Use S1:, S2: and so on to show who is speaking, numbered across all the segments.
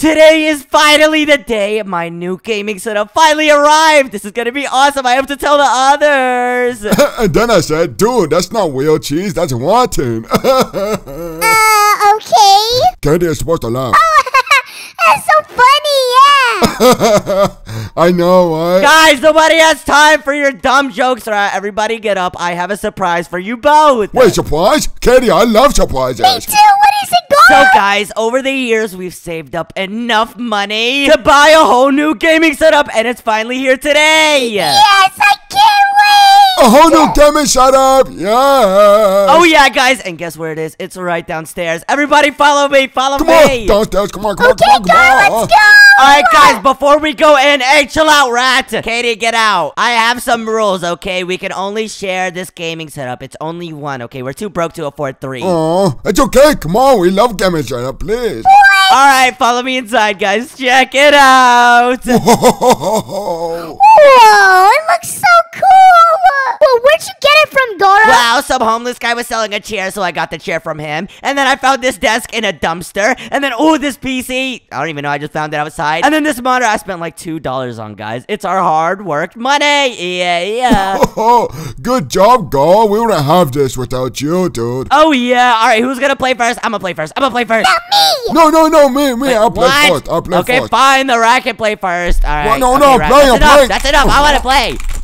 S1: Today is finally the day my new gaming setup finally arrived. This is gonna be awesome. I have to tell the others.
S2: and then I said, dude, that's not real cheese, that's wanton.
S3: Uh, okay.
S2: Candy is supposed to laugh.
S3: Oh, That's so funny, yeah.
S2: I know, right?
S1: Guys, nobody has time for your dumb jokes. All right, everybody get up. I have a surprise for you both.
S2: Wait, surprise? Katie, I love surprises.
S3: Me too. What is it,
S1: So, guys, over the years, we've saved up enough money to buy a whole new gaming setup, and it's finally here today.
S3: yes, I can't wait.
S2: A whole new gaming setup, yeah.
S1: Oh, yeah, guys, and guess where it is? It's right downstairs. Everybody follow me, follow
S2: Come
S1: me.
S2: on, downstairs, come on, come
S3: Okay,
S2: on, come
S3: Goro,
S2: on, come
S3: let's go.
S1: Alright, guys, before we go in, hey, chill out, rat. Katie, get out. I have some rules, okay? We can only share this gaming setup. It's only one, okay? We're too broke to afford three.
S2: Oh, it's okay, come on, we love gaming setup, please.
S1: Alright, follow me inside, guys. Check it out.
S2: Whoa.
S3: Whoa, it looks so cool. Well, where'd you get it from, Goro?
S1: Wow, some homeless guy was selling a chair, so I got the chair from him. And then I found this desk in a dumpster. And then, oh, this PC. I don't even know. I just found it outside. And then this monitor I spent like $2 on, guys. It's our hard worked money. Yeah, yeah.
S2: Good job, Go. We wouldn't have this without you, dude.
S1: oh, yeah. All right, who's going to play first? I'm going to play first. I'm going to play first.
S3: Not Me.
S2: No, no, no, me, me. I'll play
S1: What?
S2: first. I'll play
S1: okay,
S2: first.
S1: fine. The rat can play first. All right.
S2: no,
S1: okay,
S2: no,
S1: Rat,
S2: play,
S1: That's
S2: I'm
S1: enough. That's enough. I want to play.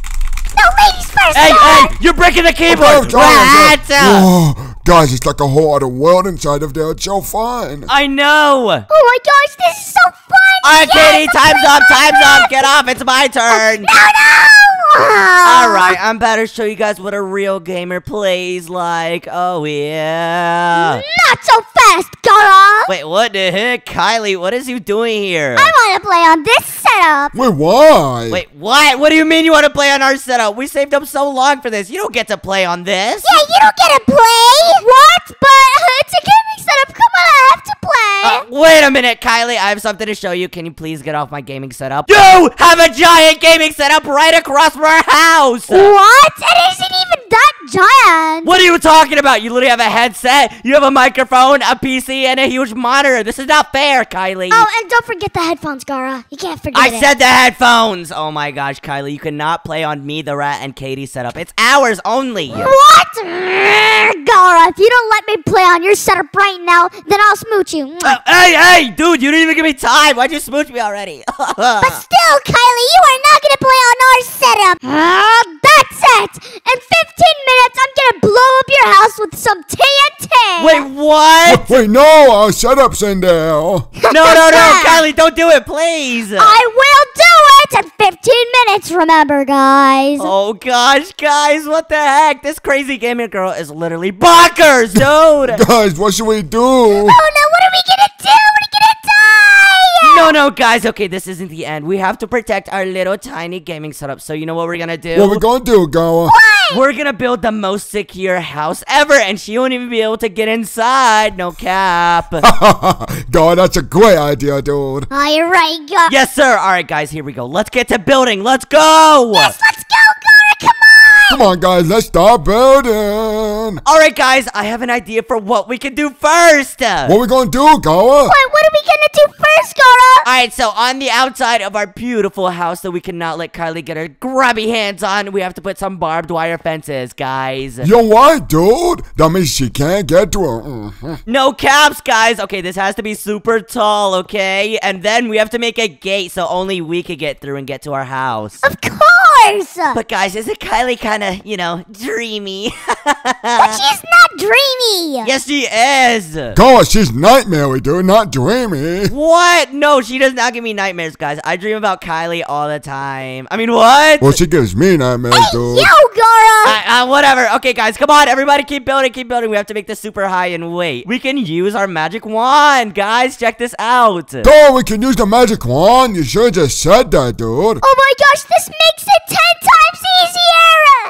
S3: No, ladies first.
S1: Hey,
S3: Goro.
S1: hey, you're breaking the keyboard.
S2: Oh, sorry, Whoa, guys, it's like a whole other world inside of there. It's so fun.
S1: I know.
S3: Oh my gosh, this is so fun.
S1: All right,
S3: yes,
S1: Katie, time's up. Time's up. Get off. It's my oh, turn.
S3: No, no.
S1: All right, I'm about to show you guys what a real gamer plays like. Oh, yeah.
S3: Not so fast, Goro.
S1: Wait, what the heck? Kylie, what is you doing here?
S3: I want to play on this setup.
S2: Wait, why?
S1: Wait, what? What do you mean you want to play on our setup? We saved up so long for this. You don't get to play on this.
S3: Yeah, you don't get to play. What? But it's a gaming setup. Come on, I have to play.
S1: Uh, wait a minute, Kylie. I have something to show you. Can you please get off my gaming setup? You have a giant gaming setup right across from our house.
S3: what? It isn't even that giant.
S1: What are you talking about? You literally have a headset, you have a microphone, a PC, and a huge monitor. This is not fair, Kylie.
S3: Oh, and don't forget the headphones, Gara. You can't forget
S1: I
S3: it.
S1: said the headphones. Oh my gosh, Kylie, you cannot play on me, the rat, and Katie setup. It's ours only.
S3: What? Gara, if you don't let me play on your setup right now, then I'll smooch you.
S1: Uh, hey, hey, dude, you didn't even give me time. Why'd you smooch me already?
S3: But still, Kylie, you are not gonna play on our setup. Ah, that's it. In 15 minutes, I'm gonna blow up your house with some TNT.
S1: Wait, what?
S2: Wait, no, our setup's in there.
S1: No, no, no, Kylie, don't do it, please.
S3: I will do it in 15 minutes. Remember, guys.
S1: Oh gosh, guys, what the heck? This crazy gamer girl is literally bonkers, dude.
S2: Guys, what should we do?
S3: Oh no! What are we gonna do? We're gonna die.
S1: No, no, guys. Okay, this isn't the end. We have to protect our little tiny gaming setup. So you know what we're gonna do?
S2: What we're gonna do, Goa?
S1: We're gonna build the most secure house ever, and she won't even be able to get inside. No cap.
S2: God, that's a great idea, dude.
S3: Oh, you're right. Go-
S1: yes, sir. All right, guys, here we go. Let's get to building. Let's go.
S3: Yes, let's go, Gara. Come on.
S2: Guys, let's start building.
S1: All right, guys. I have an idea for what we can do first.
S2: What are we gonna do, Goa?
S3: What? What are we gonna do first, Gara?
S1: All right, so on the outside of our beautiful house that we cannot let Kylie get her grubby hands on, we have to put some barbed wire fences, guys.
S2: Yo, what, dude? That means she can't get to her. Mhm.
S1: No caps, guys. Okay, this has to be super tall, okay? And then we have to make a gate so only we could get through and get to our house.
S3: Of course.
S1: But guys, isn't Kylie kind of, you know, dreamy?
S3: but she's not dreamy.
S1: yes, she is.
S2: Goa, she's nightmare, dude, not dreamy.
S1: What? No, she does not give me nightmares, guys. I dream about Kylie all the time. I mean, what?
S2: Well, she gives me nightmares, dude.
S3: Yo, Gara.
S1: Uh, uh, whatever. Okay, guys, come on. Everybody keep building, keep building. We have to make this super high and wait. We can use our magic wand. Guys, check this out.
S2: Dude, we can use the magic wand. You should have just said that, dude.
S3: Oh my gosh, this makes it 10 times easier.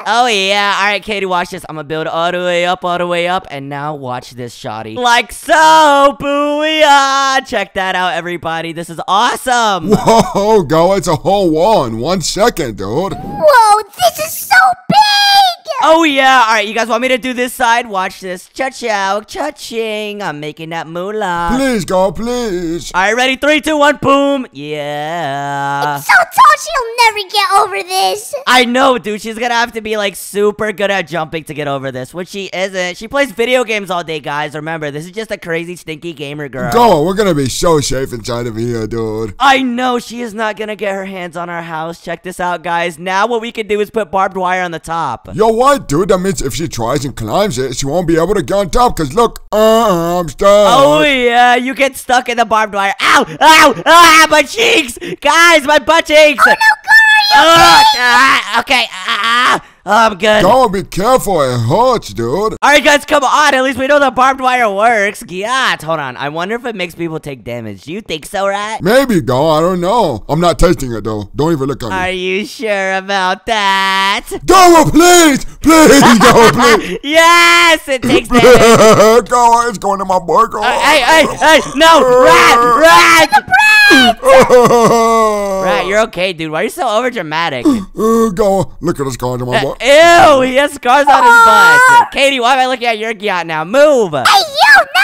S1: Oh, yeah. All right, Katie, watch this. I'm going to build all the way up, all the way up. And now watch this, shoddy. Like so. Booyah. Check that out, everybody. This is awesome.
S2: Whoa, go. it's a whole wall in one second, dude.
S3: Whoa, this is so big.
S1: Oh yeah, all right. You guys want me to do this side? Watch this. Cha-chow, cha-ching. I'm making that moolah.
S2: Please, go, please.
S1: All right, ready? Three, two, one, boom. Yeah.
S3: So tall, she'll never get over this.
S1: I know, dude. She's gonna have to be like super good at jumping to get over this, which she isn't. She plays video games all day, guys. Remember, this is just a crazy, stinky gamer girl.
S2: Go, we're gonna be so safe inside of here, dude.
S1: I know she is not gonna get her hands on our house. Check this out, guys. Now what we can do is put barbed wire on the top.
S2: Yo, what, dude? That means if she tries and climbs it, she won't be able to get on top, cause look, uh, I'm stuck.
S1: Oh yeah, you get stuck in the barbed wire. Ow! Ow! Ah, my cheeks! Guys, my butt cheeks! Oh no,
S3: Connor,
S1: ah, okay, ah, oh, I'm good.
S2: Go, be careful, it hurts, dude.
S1: Alright guys, come on, at least we know the barbed wire works. Yeah, hold on, I wonder if it makes people take damage. Do you think so, right?
S2: Maybe, go, I don't know. I'm not tasting it, though. Don't even look at me.
S1: Are you sure about that?
S2: Go, please! Please, go, please!
S1: yes, it takes damage.
S2: go, it's going to my boy, go.
S1: hey, hey, hey, no, rat, rat! Rat, you're okay, dude. Why are you so overdramatic?
S2: Uh, go, look at this going to my boy.
S1: Ew, he has scars on his butt. Katie, why am I looking at your yacht now? Move.
S3: Hey, yo, no!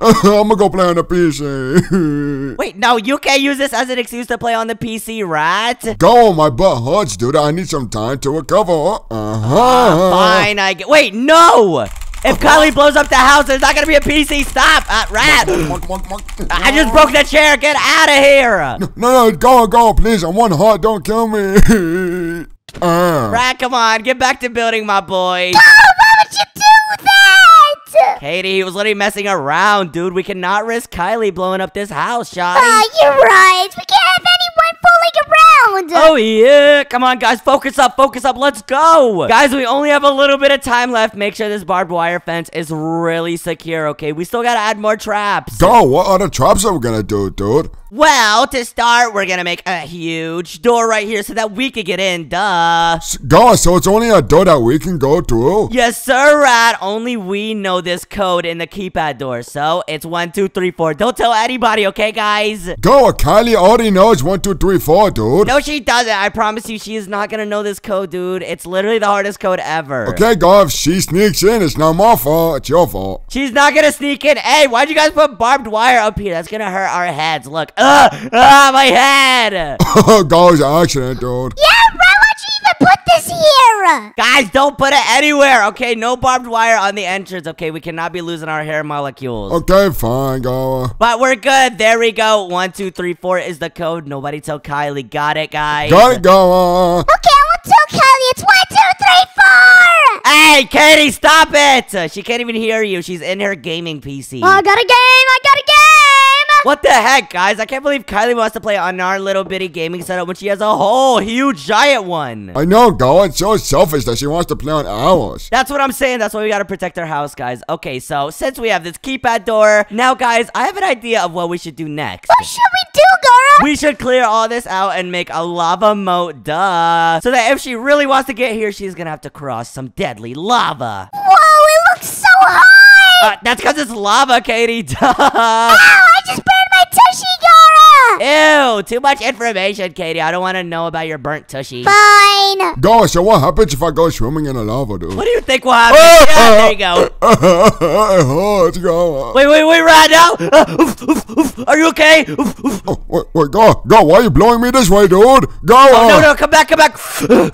S2: I'm gonna go play on the PC.
S1: Wait, no, you can't use this as an excuse to play on the PC, rat.
S2: go, on my butt hurts, dude. I need some time to recover. Uh-huh.
S1: Fine, I get. Wait, no. If Kylie blows up the house, there's not gonna be a PC. Stop, uh, rat. I just broke the chair. Get out of here.
S2: No, no, go, go, please. I'm one heart. Don't kill me. uh.
S1: Rat, come on, get back to building, my boy.
S3: Oh, why would you do that?
S1: Katie, he was literally messing around, dude. We cannot risk Kylie blowing up this house, Shoddy.
S3: Ah, you're right. We can't have anyone fooling around.
S1: Oh yeah, come on guys, focus up, focus up, let's go! Guys, we only have a little bit of time left. Make sure this barbed wire fence is really secure, okay? We still gotta add more traps.
S2: Go, what other traps are we gonna do, dude?
S1: Well, to start, we're gonna make a huge door right here so that we could get in, duh.
S2: S- Go, so it's only a door that we can go through?
S1: Yes, sir, Rat. Only we know this code in the keypad door. So it's one, two, three, four. Don't tell anybody, okay, guys?
S2: Go, Kylie already knows one, two, three, four, dude.
S1: No, she doesn't. I promise you, she is not gonna know this code, dude. It's literally the hardest code ever.
S2: Okay, go, if she sneaks in, it's not my fault, it's your fault.
S1: She's not gonna sneak in. Hey, why'd you guys put barbed wire up here? That's gonna hurt our heads. Look. Ugh! Ah, my head!
S2: go, it's an accident, dude.
S3: Yeah, right. Why'd you even put this here?
S1: Guys, don't put it anywhere, okay? No barbed wire on the entrance, okay? We cannot be losing our hair molecules.
S2: Okay, fine, go.
S1: But we're good. There we go. One, two, three, four is the code. Nobody tell Kylie. Got it, guys?
S2: Got it, go.
S3: Okay, I won't tell Kylie. It's one, two, three, four.
S1: Hey, Katie, stop it! Uh, She can't even hear you. She's in her gaming PC.
S3: Oh, I got a game. I got a game.
S1: What the heck, guys? I can't believe Kylie wants to play on our little bitty gaming setup when she has a whole huge giant one.
S2: I know, go, it's so selfish that she wants to play on ours.
S1: That's what I'm saying. That's why we gotta protect our house, guys. Okay, so since we have this keypad door, now, guys, I have an idea of what we should do next.
S3: What should we do, Goro?
S1: We should clear all this out and make a lava moat, duh. So that if she really wants to get here, she's gonna have to cross some deadly lava.
S3: Whoa, it looks so high.
S1: Uh, that's because it's lava, Katie, duh.
S3: Ow, I just burned my tushy, Goro.
S1: Ew, too much information, Katie. I don't want to know about your burnt tushy.
S3: Fine.
S2: Go, so what happens if I go swimming in the lava, dude?
S1: What do you think will happen? yeah, there you go.
S2: it hurts, go.
S1: Wait, wait, wait, right now. Are you okay? Oof, oof.
S2: Oh, wait, wait, go, go, why are you blowing me this way, dude? Go!
S1: Oh, no, no, come back, come back. I'm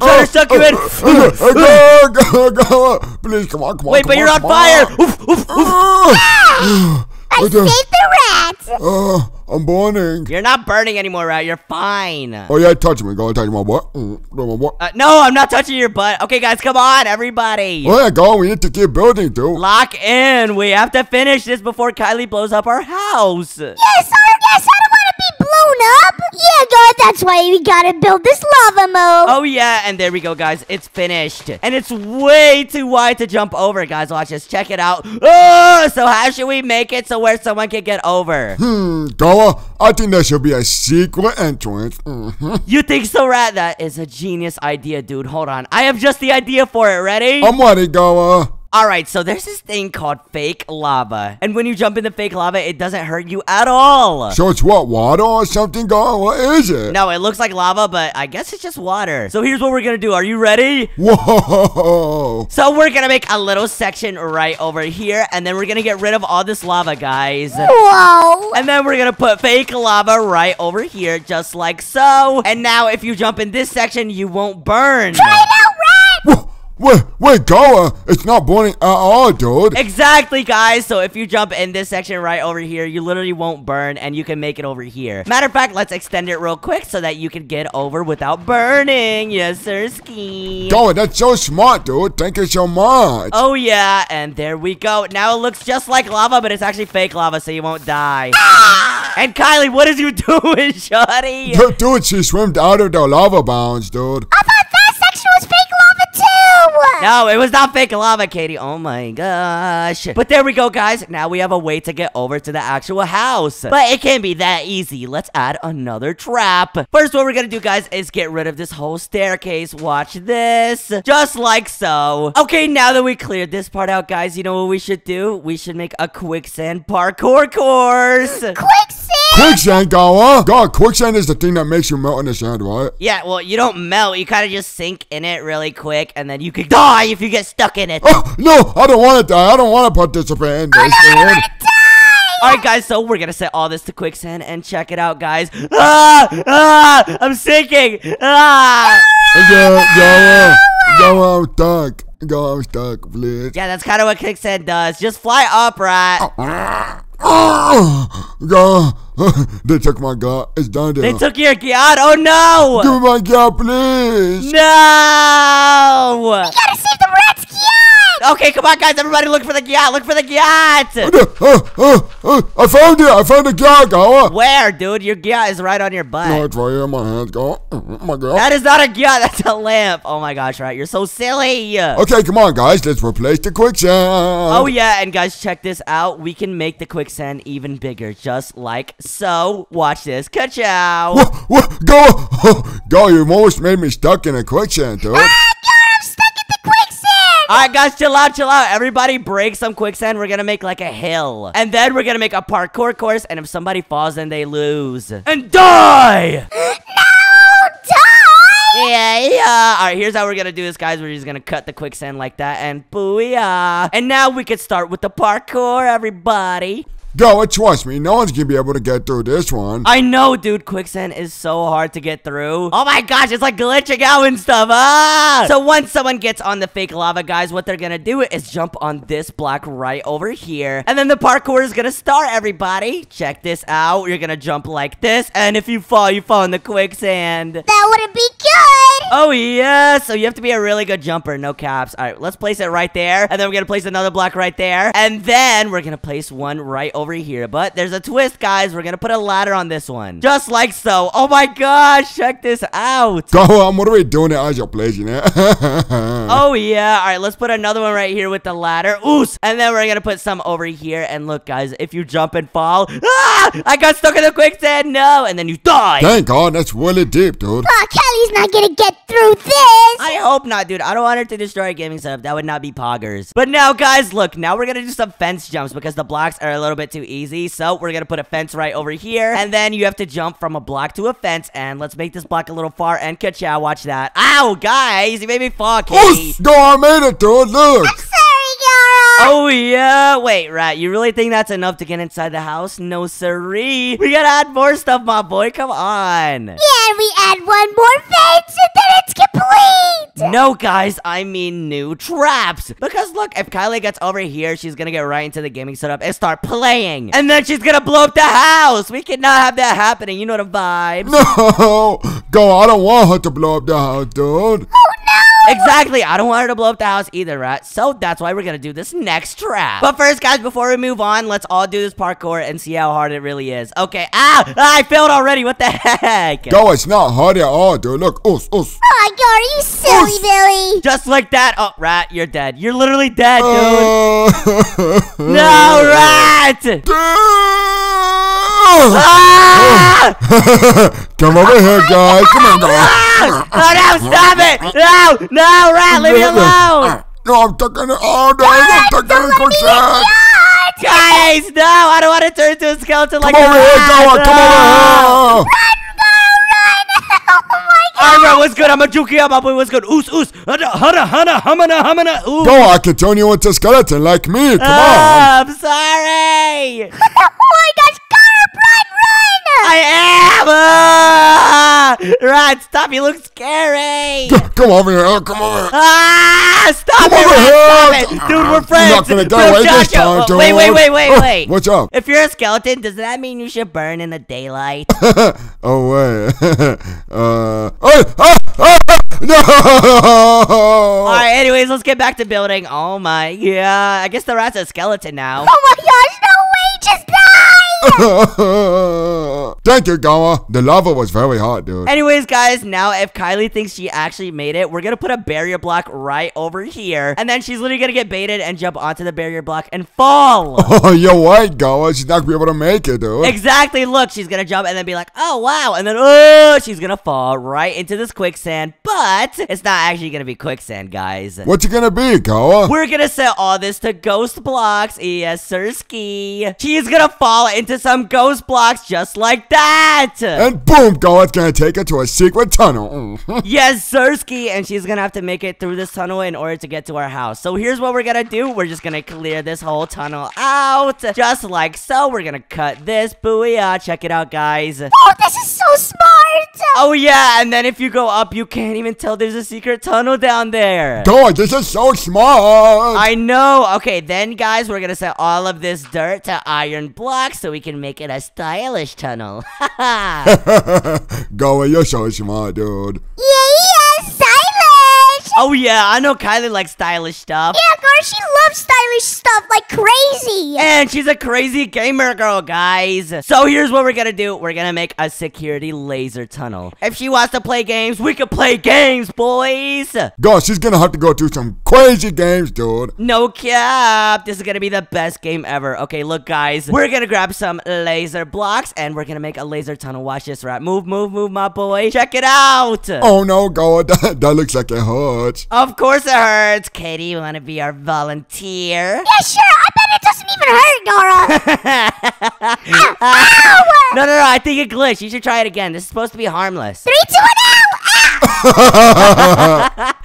S1: trying to suck you in.
S2: go, go, go. Please, come on, come on.
S1: Wait,
S2: come
S1: but you're on
S2: come
S1: fire. Oof, oof, oof.
S2: Ah!
S3: I
S2: What the-
S3: saved the rat.
S2: Uh, I'm burning.
S1: You're not burning anymore, right? You're fine.
S2: Oh, yeah, touch me. Go, touch my butt. Mm, touch my butt.
S1: Uh, no, I'm not touching your butt. Okay, guys, come on, everybody.
S2: Oh, yeah, go. We need to keep building, dude.
S1: Lock in. We have to finish this before Kylie blows up our house.
S3: Yes, sir. Yes, I don't want to be blown up. Yeah, God, that's why we gotta build this lava moat.
S1: Oh, yeah, and there we go, guys. It's finished. And it's way too wide to jump over, guys. Watch this. Check it out. Oh, so how should we make it so where someone can get over?
S2: Hmm, go. I think there should be a secret entrance. hmm
S1: You think so, Rat? That is a genius idea, dude. Hold on. I have just the idea for it. Ready?
S2: I'm ready, go.
S1: All right, so there's this thing called fake lava. And when you jump in the fake lava, it doesn't hurt you at all.
S2: So it's what, water or something, God? What is it?
S1: No, it looks like lava, but I guess it's just water. So here's what we're gonna do. Are you ready?
S2: Whoa!
S1: So we're gonna make a little section right over here, and then we're gonna get rid of all this lava, guys.
S3: Whoa.
S1: And then we're gonna put fake lava right over here, just like so. And now if you jump in this section, you won't burn.
S3: Try it out, Red.
S2: Wha- Wait, wait, Goa, it's not burning at all, dude.
S1: Exactly, guys. So if you jump in this section right over here, you literally won't burn, and you can make it over here. Matter of fact, let's extend it real quick so that you can get over without burning. Yes, sir, ski.
S2: Goa, that's so smart, dude. Thank you so much.
S1: Oh yeah, and there we go. Now it looks just like lava, but it's actually fake lava, so you won't die. Ah! And Kylie, what is you doing, shawty?
S2: Dude, dude, she swam out of the lava bounds, dude.
S3: I thought that section was fake lava too.
S1: No, it was not fake lava, Katie. Oh my gosh. But there we go, guys. Now we have a way to get over to the actual house. But it can't be that easy. Let's add another trap. First, what we're gonna do, guys, is get rid of this whole staircase. Watch this. Just like so. Okay, now that we cleared this part out, guys, you know what we should do? We should make a quicksand parkour course.
S3: Quicksand.
S2: Quicksand, Gawa. God, quicksand is the thing that makes you melt in the sand, right?
S1: Yeah, well, you don't melt. You kind of just sink in it really quick, and then you could die if you get stuck in it.
S2: Oh, no, I don't want to die. I don't want to participate in this, dude.
S1: Alright guys, so we're gonna set all this to quicksand and check it out guys. Ah! Ah! I'm sinking! Ah!
S2: Go, Goa, Goa, I'm stuck. Goa, I'm stuck, please.
S1: Yeah, that's kind of what quicksand does. Just fly up, right?
S2: Goa, they took my gut. It's done,
S1: They took your yacht! Oh no!
S2: Give me my gut, please.
S1: No!
S3: Gotta save the rat's yacht.
S1: Okay, come on guys, everybody look for the yacht! Look for the yacht!
S2: I found it. I found the gut, Goa.
S1: Where, dude? Your yacht is right on your butt.
S2: No, it's right here in my hands, Goa. Oh my God.
S1: That is not a yacht, that's a lamp. Oh my gosh, right? You're so silly.
S2: Okay, come on, guys. Let's replace the quicksand.
S1: Oh yeah, and guys, check this out. We can make the quicksand even bigger, just like so. Watch this. Ka-chow.
S2: What? What? Go! Go! You almost made me stuck in a quicksand, dude.
S3: Ah,
S1: Alright guys, chill out, chill out. Everybody break some quicksand. We're gonna make like a hill. And then we're gonna make a parkour course, and if somebody falls, then they lose. And die!
S3: No, die.
S1: Yeah, yeah. Alright, here's how we're gonna do this, guys. We're just gonna cut the quicksand like that, and booyah. And now we can start with the parkour, everybody.
S2: Go! It trust me, no one's gonna be able to get through this one.
S1: I know, dude. Quicksand is so hard to get through. Oh my gosh, it's like glitching out and stuff. Ah! So once someone gets on the fake lava, guys, what they're gonna do is jump on this block right over here. And then the parkour is gonna start, everybody. Check this out. You're gonna jump like this. And if you fall, you fall in the quicksand.
S3: That wouldn't be good.
S1: Oh, yeah. So you have to be a really good jumper. No caps. All right, let's place it right there. And then we're going to place another block right there. And then we're going to place one right over here. But there's a twist, guys. We're going to put a ladder on this one. Just like so. Oh, my gosh. Check this out.
S2: Go! I'm literally doing it as you're placing it.
S1: Oh, yeah. All right, let's put another one right here with the ladder. Oos. And then we're going to put some over here. And look, guys, if you jump and fall. Ah! I got stuck in the quicksand. No. And then you die.
S2: Thank God, that's really deep, dude.
S3: Oh, Kelly's not gonna get through this.
S1: I hope not, dude. I don't want her to destroy a gaming setup. That would not be poggers. But now, guys, look. Now we're gonna do some fence jumps because the blocks are a little bit too easy. So we're gonna put a fence right over here. And then you have to jump from a block to a fence. And let's make this block a little far. And ka-chow, watch that. Ow, guys. You made me fall, Kitty.
S2: Oof, Go! I made it, dude. Look.
S3: Sorry, Gara.
S1: Oh, yeah. Wait, Rat, you really think that's enough to get inside the house? No, siree. We gotta add more stuff, my boy. Come on.
S3: Yeah, and we add one more fence, and then it's complete.
S1: No, guys, I mean new traps. Because look, if Kylie gets over here, she's gonna get right into the gaming setup and start playing. And then she's gonna blow up the house. We cannot have that happening. You know the vibes.
S2: No! Go! I don't want her to blow up the house, dude.
S1: Exactly. I don't want her to blow up the house either, right? So that's why we're gonna do this next trap. But first, guys, before we move on, let's all do this parkour and see how hard it really is. Okay. Ah! I failed already. What the heck?
S2: Go! It's not hard at all, dude. Look. Oof, oof.
S3: Oh, Gara, you silly Billy.
S1: Just like that. Oh, rat, you're dead. You're literally dead, dude.
S2: Uh,
S1: no, rat! Ah!
S2: Come over here, guys. Come on, guys.
S1: Oh no, stop it! No! No, rat, leave me alone!
S2: no, I'm in it. Oh, no, I'm stuck in the quicksand.
S1: Guys, no, I don't want to turn into a skeleton like
S2: Come over here. Goa. Come over here.
S3: oh!
S1: Alright, what's good? I'm a Juki, I'm a boy, what's good? Oos, oos, hana, hana, hana, hamana, hamana, ooh.
S2: Go, I can turn you into a skeleton like me. Come on.
S1: Ah, I'm sorry.
S3: oh my gosh, Connor, run, run!
S1: I am. Ah! Rat, stop, you look scary.
S2: Come over here. Oh, come over here.
S1: Ah, stop
S2: Come
S1: it,
S2: over
S1: Rat,
S2: here.
S1: stop it. Dude, we're
S2: You're
S1: friends.
S2: not gonna get away this time,
S1: oh,
S2: dude.
S1: Wait, wait, wait, wait,
S2: Oh,
S1: wait.
S2: What's up?
S1: If you're a skeleton, does that mean you should burn in the daylight?
S2: oh wait. uh. Oh, ah, ah, no.
S1: Alright, anyways, let's get back to building. Oh my, yeah. I guess the rat's a skeleton now.
S3: Oh my gosh, no way, just die!
S2: Thank you, Gawa. The lava was very hot, dude.
S1: Anyways, guys, now if Kylie thinks she actually made it, we're gonna put a barrier block right over here. And then she's literally gonna get baited and jump onto the barrier block and fall.
S2: Oh, you're right, Gawa. She's not gonna be able to make it, dude.
S1: Exactly. Look, she's gonna jump and then be like, "Oh wow!" And then, oh, she's gonna fall right into this quicksand. But it's not actually gonna be quicksand, guys.
S2: What's it gonna be, Gawa?
S1: We're gonna set all this to ghost blocks. Yes, Sirski. She's gonna fall into some ghost blocks just like that.
S2: And boom, Gawa's gonna take her to a secret tunnel.
S1: Yes, Sirski, and she's gonna have to make it through this tunnel in order to get to our house. So here's what we're gonna do. We're just gonna clear this whole tunnel out, just like so. We're gonna cut this. Booyah! Check it out, guys.
S3: Oh, this is so smart!
S1: Oh yeah, and then if you go up, you can't even tell there's a secret tunnel down there.
S2: Gawa, this is so smart.
S1: I know. Okay, then guys, we're gonna set all of this dirt to iron blocks so we can make it a stylish tunnel.
S2: Gawa, you're so smart, dude.
S3: Yeah, yeah, stylish!
S1: oh yeah, I know Kylie likes stylish stuff.
S3: Yeah, girl, she loves stuff like crazy!
S1: And she's a crazy gamer girl, guys. So here's what we're gonna do. We're gonna make a security laser tunnel. If she wants to play games, we can play games, boys.
S2: Gawa, she's gonna have to go through some crazy games, dude.
S1: No cap. This is gonna be the best game ever. Okay, look, guys. We're gonna grab some laser blocks and we're gonna make a laser tunnel. Watch this, right? Move, move, move, my boy. Check it out.
S2: Oh no, God, that, that looks like it hurts.
S1: Of course it hurts. Katie, you wanna be our volunteer?
S3: Yeah, sure, I bet it doesn't even hurt, Nora!
S1: No, no, no. I think it glitched. You should try it again. This is supposed to be harmless.
S3: Three, two, one, ow!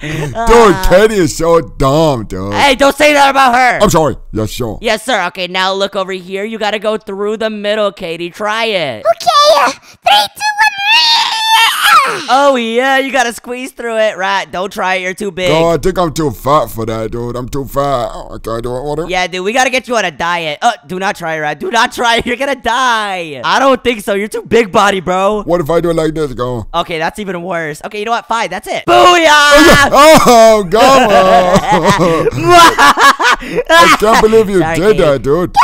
S2: Dude, Katie is so dumb, dude.
S1: Hey, don't say that about her.
S2: I'm sorry. Yes, sure.
S1: Yes, sir. Okay, now look over here. You gotta go through the middle, Katie. Try it.
S3: Okay, uh, three, two, one,
S1: Oh, yeah. You gotta squeeze through it. Right. Don't try it. You're too big.
S2: Oh, I think I'm too fat for that, dude. I'm too fat. I can't do it. What?
S1: Yeah, dude, we gotta get you on a diet. Uh, do not try it, right? Do not try it. You're gonna die. I don't think so. You're too big body, bro.
S2: What if I do it like this, go?
S1: Okay, that's even worse. Okay, you know what? Fine, that's it. Booyah!
S2: Oh, Gawa! I can't believe you
S1: Sorry,
S2: did that, dude.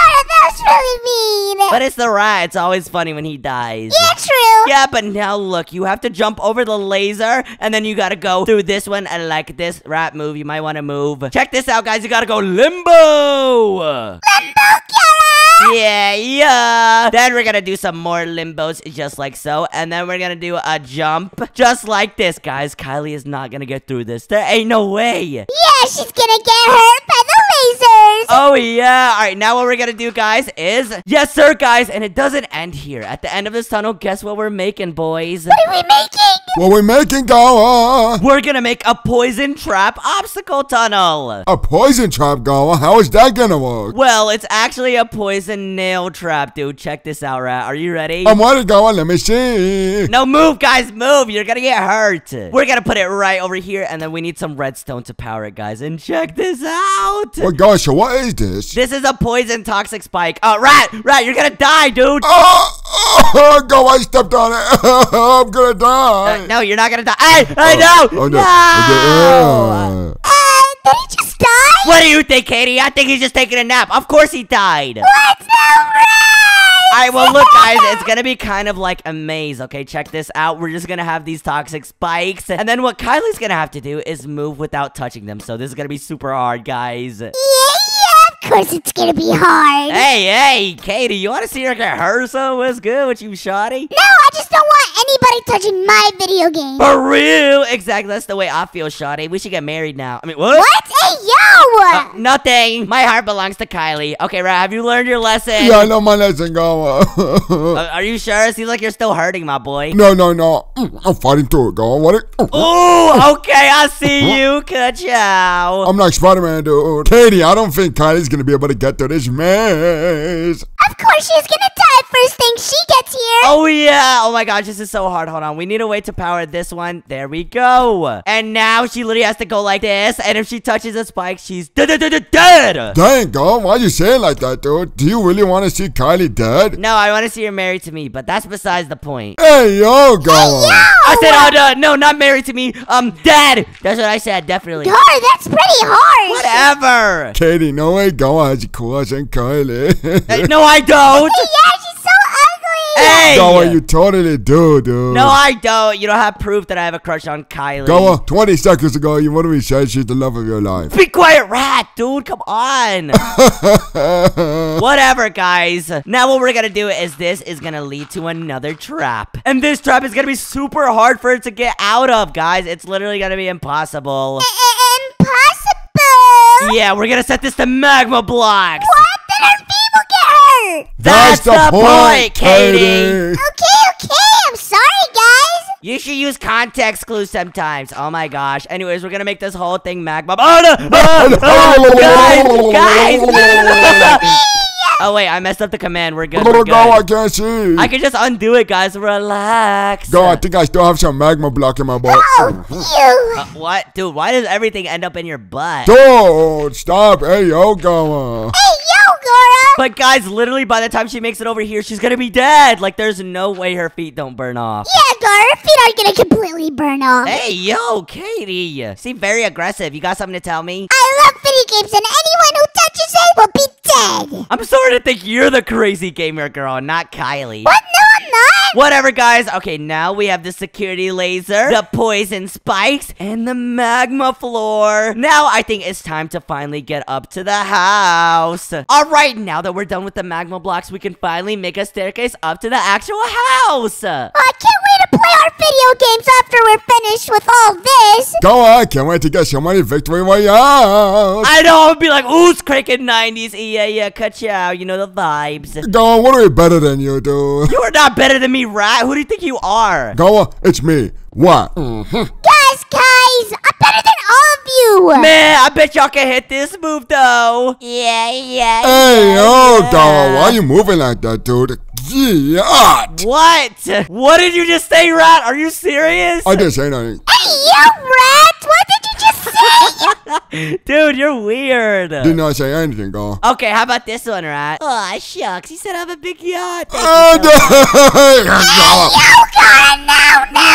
S3: Nora, that was really mean!
S1: But it's the rat. It's always funny when he dies.
S3: yeah, true!
S1: Yeah, but now look, you have to jump over the laser, and then you gotta go through this one, and like this rat move, you might want to move. Check this out, guys. You gotta go limbo.
S3: Limbo Killer!
S1: Yeah, yeah. Then we're gonna do some more limbos, just like so, and then we're gonna do a jump, just like this, guys. Kylie is not gonna get through this. There ain't no way.
S3: Yeah, she's gonna get hurt by the lasers!
S1: Oh yeah. All right, now what we're gonna do, guys, is yes, sir, guys, and it doesn't end here. At the end of this tunnel, guess what we're making, boys?
S3: What are we making?
S2: What we making, Gawa?
S1: We're gonna make a poison trap obstacle tunnel.
S2: A poison trap, Gawa? How is that gonna work?
S1: Well, it's actually a poison nail trap, dude. Check this out, rat. Are you ready?
S2: I'm ready, Gawa. Let me see.
S1: no, move, guys, move. You're gonna get hurt. We're gonna put it right over here, and then we need some redstone to power it, guys. And check this out.
S2: Well, Gawa, so what is this?
S1: This is a poison toxic spike. Uh, rat, rat, you're gonna die, dude.
S2: Oh, oh, Gawa, I stepped on it. I'm gonna die.
S1: Uh, no, you're not gonna die. Hey, hey, no,
S2: Oh,
S1: no.
S2: no. Okay,
S3: Uh, did he just die?
S1: What do you think, Katie? I think he's just taking a nap. Of course he died.
S3: What? No, right!
S1: Alright, well, look, guys, it's gonna be kind of like a maze, okay? Check this out. We're just gonna have these toxic spikes. And then what Kylie's gonna have to do is move without touching them. So this is gonna be super hard, guys.
S3: Course it's gonna be hard.
S1: Hey, hey, Katie, you wanna see her get hurt? So what's good with you, shawty?
S3: No, I just don't want anybody touching my video game.
S1: For real? Exactly. That's the way I feel, Shawty. We should get married now. I mean, what?
S3: What? Hey, yo!
S1: Uh, nothing. My heart belongs to Kylie. Okay, right. Have you learned your lesson?
S2: Yeah, I know my lesson, Gawa.
S1: Uh, are you sure? It Seems like you're still hurting, my boy.
S2: no, no, no. Mm, I'm fighting through it, Gawa. What? It?
S1: Ooh, okay, I see you. Ka-chow.
S2: I'm like Spider-Man, dude. Katie, I don't think Kylie's gonna be able to get through this mess.
S3: Of course she's gonna die first thing she gets here.
S1: Oh, yeah. Oh, my gosh, this is so hard. Hold on. We need a way to power this one. There we go. And now she literally has to go like this. And if she touches a spike, she's dead, dead, dead, dead.
S2: Dang, Gawa, why are you saying like that, dude? Do you really want to see Kylie dead?
S1: No, I want to see her married to me, but that's besides the point.
S2: Hey, yo, Gawa.
S1: I said, oh, no, no, not married to me. Um, dead. That's what I said, definitely.
S3: Gar, that's pretty harsh.
S1: Whatever.
S2: Katie, no way Gawa has a crush on Kylie.
S1: Hey, no, I don't.
S3: Yeah, she's so ugly.
S1: Hey.
S2: Gawa, you totally do, dude.
S1: No, I don't. You don't have proof that I have a crush on Kylie.
S2: Gawa, 20 seconds ago, you literally said she's the love of your life.
S1: Be quiet, rat, dude. Come on. Whatever, guys. Now what we're gonna do is this is gonna lead to another trap. And this trap is gonna be super hard for it to get out of, guys. It's literally gonna be impossible.
S3: Impossible.
S1: Yeah, we're gonna set this to magma blocks.
S3: What? Then our feet will get hurt.
S1: That's, the, point, Katie.
S3: Okay, okay. I'm sorry, guys.
S1: You should use context clues sometimes. Oh my gosh. Anyways, we're gonna make this whole thing magma. Oh no! Ah, ah, guys, guys! oh wait, I messed up the command. We're good. We're
S2: Little Gawa, I
S1: good.
S2: can't see.
S1: I can just undo it, guys. Relax.
S2: Gawa, I think I still have some magma block in my butt.
S3: Oh, you.
S1: Uh, what, dude? Why does everything end up in your butt?
S2: Dude, stop. Hey, yo, Gawa.
S3: Hey, yo, Gora.
S1: But guys, literally by the time she makes it over here, she's gonna be dead. Like, there's no way her feet don't burn off.
S3: Yeah, girl, her feet aren't gonna completely burn off.
S1: Hey, yo, Katie. Seem very aggressive. You got something to tell me?
S3: I love video games, and anyone who touches it will be dead.
S1: I'm sorry to think you're the crazy gamer girl, not Kylie.
S3: What? No, I'm not.
S1: Whatever, guys. Okay, now we have the security laser, the poison spikes, and the magma floor. Now I think it's time to finally get up to the house. All right, now that we're done with the magma blocks, we can finally make a staircase up to the actual house.
S3: Oh, I can't wait to play our video games after we're finished with all this.
S2: Gawa, I can't wait to get so many victory royales.
S1: I know, I'll be like, ooh, it's cranking 90s. Yeah, yeah, cut you out. You know the vibes.
S2: Gawa, what are we better than you, dude?
S1: You are not better than me, rat. Who do you think you are?
S2: Gawa, it's me. What? Mm-hmm.
S3: Guys, guys, I'm better than all of you.
S1: Man, I bet y'all can hit this move, though.
S3: Yeah, yeah.
S2: Hey, yo,
S1: yeah.
S2: Gawa, why you moving like that, dude? Yeah.
S1: What? What did you just say, Rat? Are you serious?
S2: I didn't say anything.
S3: Hey, you rat! What did you just say?
S1: Dude, you're weird.
S2: Did not say anything, Gawa.
S1: Okay, how about this one, Rat? Aw, shucks. He said I have a big yacht. Thank
S2: Oh,
S1: you so much.
S2: Gawa.
S3: you got no, no.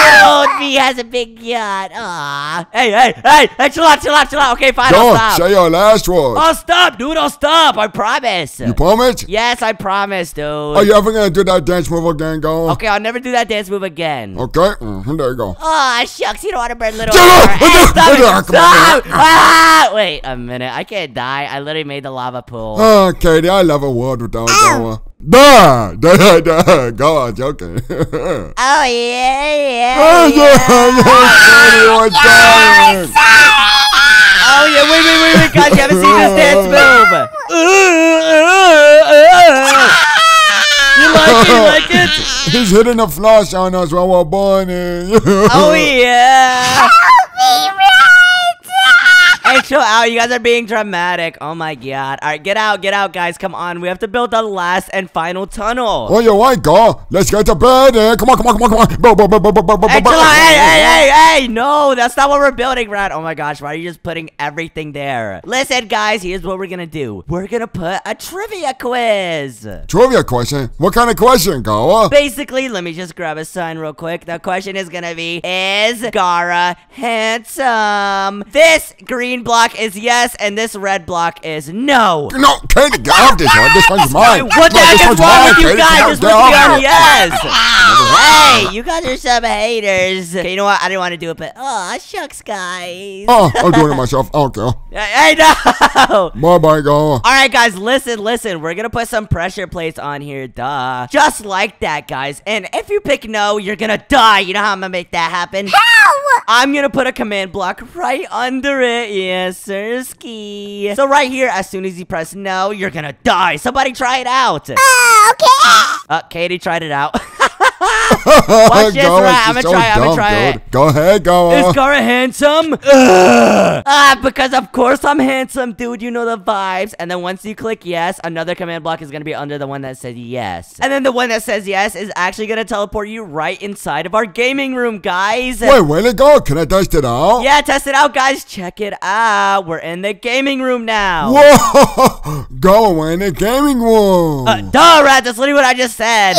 S1: Dude, me has a big yacht. Aw. Hey, hey, hey, hey, chill out, chill out, chill out. Okay, fine, I'll
S2: Don't
S1: stop.
S2: say your last word.
S1: I'll stop, dude. I'll stop. I promise.
S2: You promise?
S1: Yes, I promise, dude.
S2: Are you ever gonna do that dance move again, Gawa?
S1: Okay, I'll never do that dance move again.
S2: Okay. Mhm, there you go.
S1: Aw, shucks, you don't want to burn little.
S2: Shut up!
S1: Hey, stop it! Stop! Ah! Wait a minute, I can't die. I literally made the lava pool.
S2: Oh, Katie, I love a world without Gawa. Duh! Duh, duh, Gawa, joking.
S1: Oh yeah, yeah.
S2: Oh, yeah, Katie,
S1: Oh yeah, wait, wait, wait, wait, guys, you haven't seen this dance move. You like it? You like it?
S2: He's hitting the flash on us while we're burning.
S1: Oh yeah. Chill out. You guys are being dramatic. Oh my god. All right, get out, get out, guys. Come on. We have to build the last and final tunnel.
S2: Oh, you white girl. Let's get to bed. eh? Come on, come on, come on, come on. Bo, bo, bo, bo, bo, bo, bo,
S1: Hey, chill out. Hey, hey, hey, hey. No, that's not what we're building, Rat. Oh my gosh, why are you just putting everything there? Listen, guys, here's what we're gonna do. We're gonna put a trivia quiz.
S2: Trivia question. What kind of question, Gawa?
S1: Basically, let me just grab a sign real quick. The question is gonna be, is Gara handsome? This green block block is yes, and this red block is no.
S2: No, Katie, get off this one. This one's mine.
S1: What the
S2: No,
S1: heck is wrong with you guys?
S2: Get
S1: You're
S2: off-
S1: supposed to
S2: get
S1: be
S2: off
S1: on
S2: it.
S1: yes. hey, you guys are some haters. Okay, you know what? I didn't want to do it, but oh, shucks, guys.
S2: Oh, I'm doing it myself. I don't care.
S1: Hey, no.
S2: Bye bye, go.
S1: All right, guys, listen, listen. We're gonna put some pressure plates on here, duh. Just like that, guys. And if you pick no, you're gonna die. You know how I'm gonna make that happen?
S3: How?
S1: I'm gonna put a command block right under it. Yes, sir. So right here, as soon as you press no, you're gonna die. Somebody try it out.
S3: Uh, okay.
S1: Uh, Katie tried it out. Watch this,
S2: Go,
S1: right? I'm gonna try it, I'm gonna try
S2: dude. Go ahead, go.
S1: Is Gara handsome? Ugh. Ah, because of course I'm handsome, dude. You know the vibes. And then once you click yes, another command block is gonna be under the one that says yes. And then the one that says yes is actually gonna teleport you right inside of our gaming room, guys.
S2: Wait, where did it go? Can I test it out?
S1: Yeah, test it out, guys. Check it out. We're in the gaming room now.
S2: Whoa! Go we're in the gaming room.
S1: Uh, duh, rat. That's literally what I just said.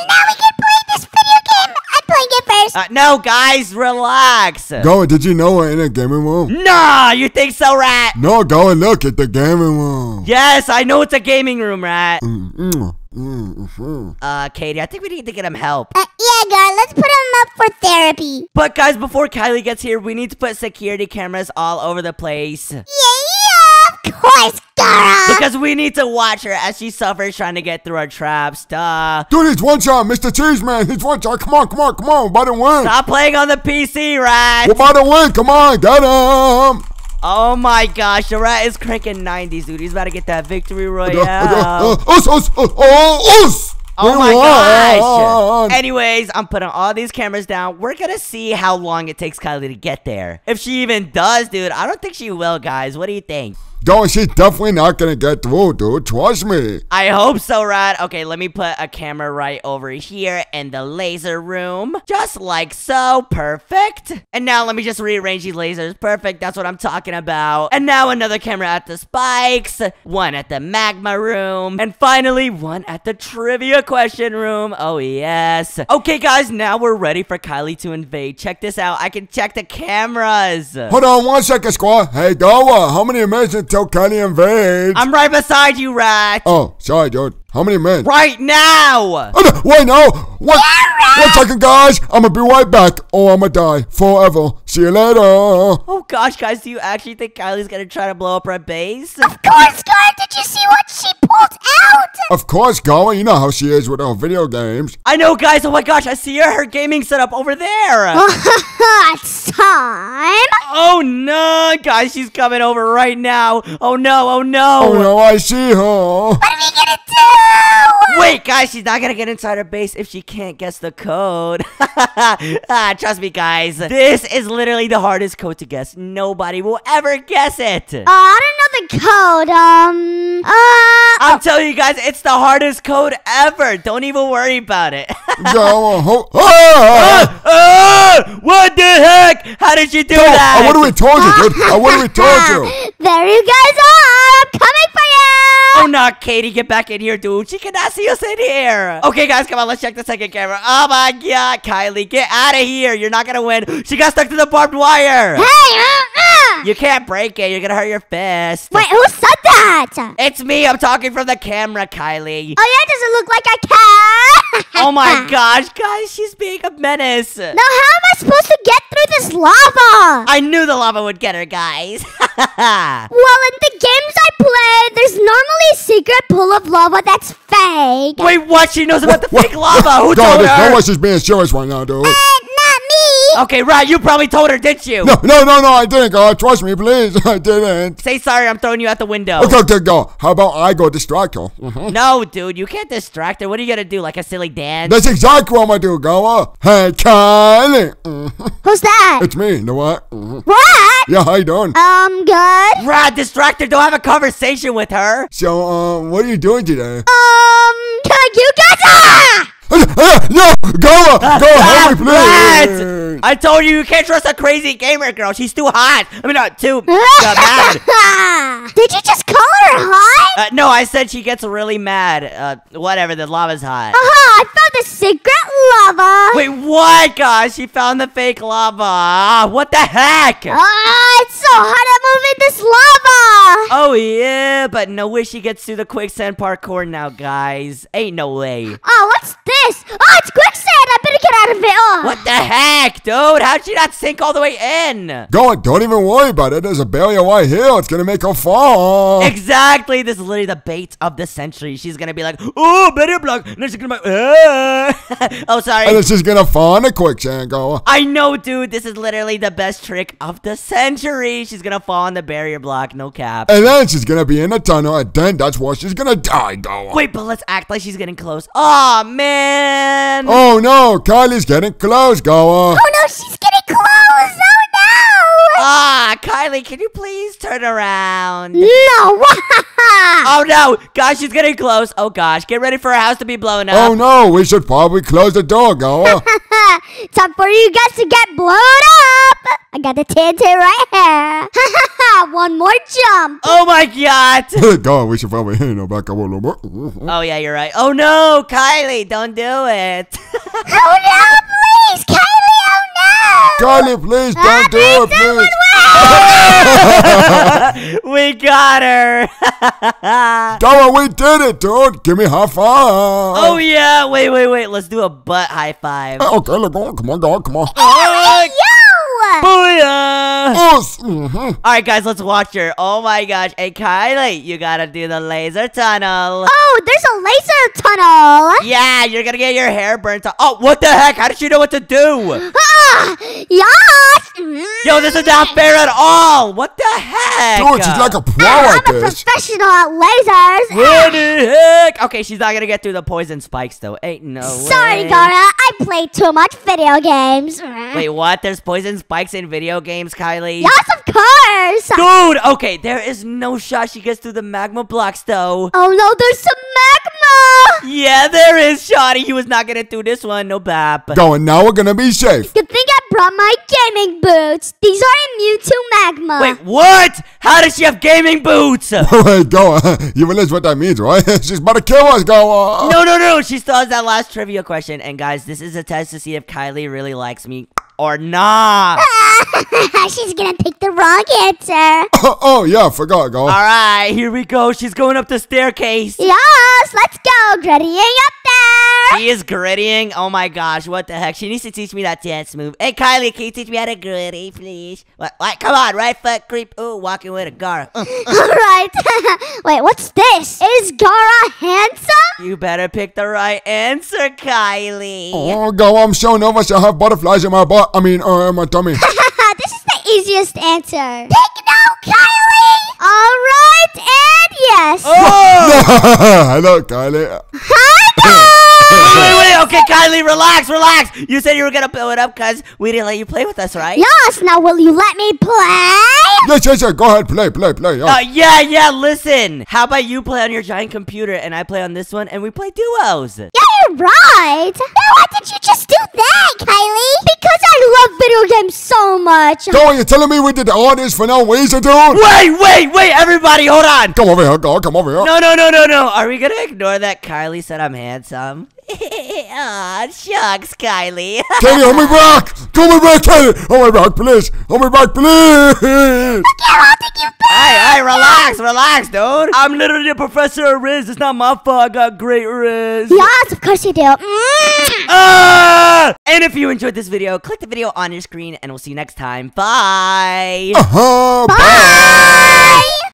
S3: Yeah, now we can play this video game. I'm playing it first.
S1: Uh, no, guys, relax.
S2: go, did you know we're in a gaming room?
S1: Nah, you think so, rat?
S2: No, go and look at the gaming room.
S1: Yes, I know it's a gaming room, rat.
S2: Mm, mm, mm, mm.
S1: Uh, Katie, I think we need to get him help.
S3: Uh, yeah, Gar, let's put him up for therapy.
S1: But guys, before Kylie gets here, we need to put security cameras all over the place.
S3: Yeah, yeah, of course, Gara.
S1: Because we need to watch her as she suffers trying to get through our traps. Duh.
S2: Dude, it's one shot, Mr. Cheeseman. It's one shot. Come on, come on, come on. We're about to win.
S1: Stop playing on the PC, rat.
S2: We're about to win. Come on, get him.
S1: Oh my gosh, the rat is cranking 90s, dude. He's about to get that victory
S2: Uh,
S1: royale.
S2: uh, Us, us, us, oh, us.
S1: Oh
S2: We
S1: my gosh! Anyways, I'm putting all these cameras down. We're gonna see how long it takes Kylie to get there. If she even does, dude. I don't think she will, guys. What do you think?
S2: No, she's definitely not gonna get through, dude. Trust me.
S1: I hope so, Rod. Okay, let me put a camera right over here in the laser room. Just like so. Perfect. And now let me just rearrange these lasers. Perfect. That's what I'm talking about. And now another camera at the spikes. One at the magma room. And finally, one at the trivia question room. Oh, yes. Okay, guys, now we're ready for Kylie to invade. Check this out. I can check the cameras.
S2: Hold on one second, squad. Hey, Goa, how many minutes until Kenny invades?
S1: I'm right beside you, Rat.
S2: oh, sorry, dude. How many minutes?
S1: Right now.
S2: Oh, no, wait, no. What? One second, guys. I'm gonna be right back, or I'm gonna die forever. See you later.
S1: Oh gosh, guys, do you actually think Kylie's gonna try to blow up our base?
S3: Of course, Gar, did you see what she pulled out?
S2: Of course, Goa. You know how she is with her video games.
S1: I know, guys. Oh my gosh, I see her, her gaming setup over there.
S3: it's time.
S1: oh no, guys, she's coming over right now. Oh no, oh no.
S2: Oh no, I see her.
S3: What are we gonna do?
S1: Wait, guys, she's not gonna get inside her base if she can't guess the code. ah, trust me, guys. This is literally the hardest code to guess. Nobody will ever guess it.
S3: Uh, I don't know the code. Um, uh,
S1: I'm telling you guys, it's the hardest code ever. Don't even worry about it.
S2: Goa, ho- ah!
S1: Ah! what the heck? How did you do
S2: Oh,
S1: that?
S2: I would have told you, dude. I would have told you.
S3: there you guys are. I'm coming for you.
S1: Oh, not Katie. Get back in here, dude. She cannot see us in here. Okay, guys, come on. Let's check the second camera. Oh, my God. Kylie, get out of here. You're not going to win. She got stuck to the barbed wire.
S3: Hey, uh, uh.
S1: You can't break it. You're going to hurt your fist.
S3: Wait, who said that?
S1: It's me. I'm talking from the camera, Kylie.
S3: Oh yeah, does it look like I can?
S1: Oh, my gosh, guys. She's being a menace.
S3: Now how am I supposed to get through this lava?
S1: I knew the lava would get her, guys.
S3: Well, in the games I play, there's normally a secret pool of lava that's fake.
S1: Wait, what? She knows about the
S2: What?
S1: fake lava. Who
S2: God,
S1: told
S2: her? no
S1: her?
S2: way she's being serious right now, dude.
S3: Uh, not me.
S1: Okay, right. You probably told her, didn't you?
S2: No, no, no, no, I didn't, God. Trust me, please. I didn't.
S1: Say sorry. I'm throwing you out the window.
S2: Okay, okay, go. How about I go distract her? Mhm.
S1: No, dude, you can't distract her. What are you gonna do? Like a silly dance?
S2: That's exactly what I'm gonna do, Goa. Hey, Kylie. Mhm.
S3: Who's that?
S2: It's me, you know what? Mhm.
S3: What?
S2: Yeah, how you doing?
S3: Um, good.
S1: Rad, distract her. Don't have a conversation with her.
S2: So, um, what are you doing today?
S3: Um, you guys ah!
S2: No, Goa, Goa, help me,
S1: Rad!
S2: please.
S1: I told you you can't trust a crazy gamer girl. She's too hot. I mean, not too uh, mad.
S3: Did you just call her hot?
S1: Uh, no, I said she gets really mad. Uh, whatever. The lava's hot.
S3: Uh-huh, I found the secret lava.
S1: Wait, what, guys? She found the fake lava. Ah, What the heck?
S3: Ah, it's so hard to move in this lava.
S1: Oh, yeah, but no way she gets through the quicksand parkour now, guys. Ain't no way.
S3: Oh, what's this? Oh, it's quicksand. I better get out of it. Oh.
S1: What the heck, dude? How'd she not sink all the way in?
S2: Go don't even worry about it. There's a barrier right here. It's gonna make her fall.
S1: Exactly. This is literally the bait of the century. She's gonna be like, oh, better block. And then she's gonna be like, "Ah." oh,
S2: And
S1: sorry.
S2: then she's gonna fall in a quicksand, go.
S1: I know, dude. This is literally the best trick of the century. She's gonna fall on the barrier block. No cap.
S2: And then she's gonna be in the tunnel, and then that's where she's gonna die, go.
S1: Wait, but let's act like she's getting close. Oh man.
S2: Oh no, Kylie's getting close, go.
S3: Oh no, she's getting close. No.
S1: Ah, Kylie, can you please turn around?
S3: No.
S1: Oh no, gosh, she's getting close. Oh gosh, get ready for her house to be blown up.
S2: Oh no, we should probably close the door, go.
S3: Time for you guys to get blown up. I got the TNT right here. One more jump.
S1: Oh my god.
S2: go, we should probably, you know, back up a little more.
S1: Oh yeah, you're right. Oh no, Kylie, don't do it.
S3: Oh no, please, Kylie.
S2: Kylie, please don't do it, please.
S1: we got her.
S2: Go, we did it, dude. Give me high five.
S1: oh yeah, wait, wait, wait. Let's do a butt high five.
S2: Okay, look on. Come on, go. Come on.
S1: Oh,
S3: Yo.
S1: Booyah!
S2: Us. mhm.
S1: All right, guys, let's watch her. Oh my gosh, hey Kylie, you gotta do the laser tunnel.
S3: Oh, there's a laser tunnel.
S1: Yeah, you're gonna get your hair burnt off. Oh, what the heck? How did she know what to do?
S3: Ah, yes. Mm.
S1: Yo, this is not fair at all. What the heck?
S2: Dude, she's like a pro
S3: I'm
S2: at
S3: a
S2: this.
S3: professional at lasers.
S1: What the heck? Okay, she's not gonna get through the poison spikes though. Ain't no
S3: Sorry,
S1: way.
S3: Gara. I play too much video games.
S1: Wait, what? There's poison spikes in video games, Kylie?
S3: Yes, of course.
S1: Dude, okay, there is no shot she gets through the magma blocks though.
S3: Oh no, there's some magma.
S1: Yeah, there is, Shotty. He was not gonna do this one, no bap.
S2: Going now, we're gonna be safe.
S3: Good thing I brought my gaming boots. These are immune to magma.
S1: Wait, what? How does she have gaming boots? no,
S2: Wait, go. You realize what that means, right? She's about to kill us, go.
S1: no, no. No. She still has that last trivia question. And guys, this is a test to see if Kylie really likes me or not.
S3: She's gonna pick the wrong answer.
S2: oh, yeah, I forgot, go.
S1: All right, here we go. She's going up the staircase.
S3: Yes, let's go. Griddying up there.
S1: She is griddying. Oh my gosh, what the heck? She needs to teach me that dance move. Hey, Kylie, can you teach me how to griddy, please? What? what? Come on, right foot creep. Ooh, walking with a gar. Uh,
S3: All right. Wait, what's this? Is Gara handsome?
S1: you better pick the right answer, Kylie.
S2: Oh, go. I'm showing off. I shall have butterflies in my butt. I mean, uh, in my tummy.
S3: this is the easiest answer. Pick no, Kylie. All right, and yes.
S1: Oh!
S2: Hello, Kylie.
S1: Wait, wait, wait. Okay, Kylie, relax, relax. You said you were gonna blow it up because we didn't let you play with us, right?
S3: Yes. Now, will you let me play?
S2: Yes, yes, yes. Go ahead, play, play, play. Yeah.
S1: Uh, yeah, yeah, listen. How about you play on your giant computer and I play on this one and we play duos?
S3: Yeah, you're right. Now, why did you just do that, Kylie? Because I love video games so much.
S2: Go, you're telling me we did all this for no reason, dude?
S1: Wait, wait, wait, everybody, hold on.
S2: Come over here, go. Come over here.
S1: No, no, no, no, no. Are we gonna ignore that Kylie said I'm handsome? Aw, shucks, Kylie.
S2: Katie, hold me back! Hold me back, Katie! Hold me back, please! Hold me back, please!
S3: I'll take you back.
S1: hey, hey, relax, relax, dude. I'm literally the professor of Riz. It's not my fault. I got great Riz.
S3: Yes, of course you do. Mm.
S1: Ah! And if you enjoyed this video, click the video on your screen and we'll see you next time. Bye.
S2: Uh-huh, bye!